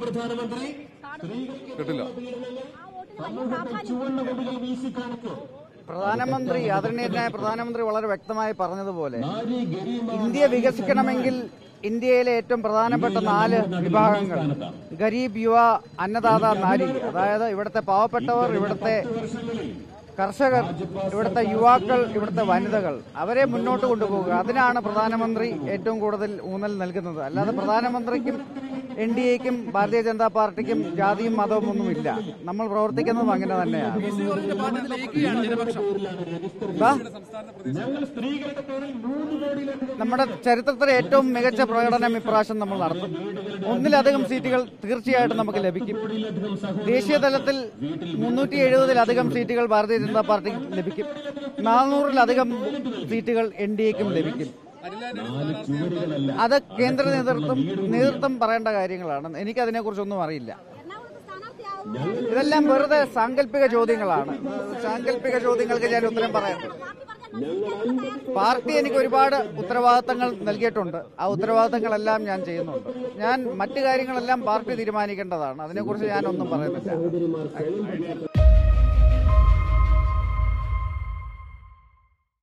പ്രധാനമന്ത്രി ചുവന്ന കൊടികൾ വീശി കാണിക്കൂ പ്രധാനമന്ത്രി ആദരണീയനായ പ്രധാനമന്ത്രി വളരെ വ്യക്തമായി പറഞ്ഞതുപോലെ ഇന്ത്യ വികസിക്കണമെങ്കിൽ ഇന്ത്യയിലെ ഏറ്റവും പ്രധാനപ്പെട്ട നാല് വിഭാഗങ്ങൾ ഗരീബ് യുവ അന്നദാത നാരി അതായത് ഇവിടുത്തെ പാവപ്പെട്ടവർ ഇവിടുത്തെ കർഷകർ ഇവിടുത്തെ യുവാക്കൾ ഇവിടുത്തെ വനിതകൾ അവരെ മുന്നോട്ട് കൊണ്ടുപോകുക. അതിനാണ് പ്രധാനമന്ത്രി ഏറ്റവും കൂടുതൽ ഊന്നൽ നൽകുന്നത്. അല്ലാതെ പ്രധാനമന്ത്രിക്കും എൻ ഡി എക്കും ഭാരതീയ ജനതാ പാർട്ടിക്കും ജാതിയും മതവും ഒന്നുമില്ല. നമ്മൾ പ്രവർത്തിക്കുന്നതും അങ്ങനെ തന്നെയാണ്. നമ്മുടെ ചരിത്രത്തിലെ ഏറ്റവും മികച്ച പ്രകടനം ഇപ്രാവശ്യം നമ്മൾ നടത്തും. ഒന്നിലധികം സീറ്റുകൾ തീർച്ചയായിട്ടും നമുക്ക് ലഭിക്കും. ദേശീയ തലത്തിൽ മുന്നൂറ്റി എഴുപതിലധികം സീറ്റുകൾ ഭാരതീയ ജനതാ പാർട്ടിക്ക് ലഭിക്കും. നാനൂറിലധികം സീറ്റുകൾ എൻ ഡി എക്കും ലഭിക്കും. അത് കേന്ദ്ര നേതൃത്വം നേതൃത്വം പറയേണ്ട കാര്യങ്ങളാണ്. എനിക്ക് കുറിച്ചൊന്നും അറിയില്ല. ഇതെല്ലാം വെറുതെ സാങ്കല്പിക ചോദ്യങ്ങളാണ്. സാങ്കല്പിക ചോദ്യങ്ങൾക്ക് ഞാൻ ഉത്തരം പറയാം. പാർട്ടി എനിക്ക് ഒരുപാട് ഉത്തരവാദിത്തങ്ങൾ നൽകിയിട്ടുണ്ട്. ആ ഉത്തരവാദിത്തങ്ങളെല്ലാം ഞാൻ ചെയ്യുന്നുണ്ട്. ഞാൻ മറ്റു കാര്യങ്ങളെല്ലാം പാർട്ടി തീരുമാനിക്കേണ്ടതാണ്. അതിനെക്കുറിച്ച് ഞാനൊന്നും ഒന്നും പറയുന്നില്ല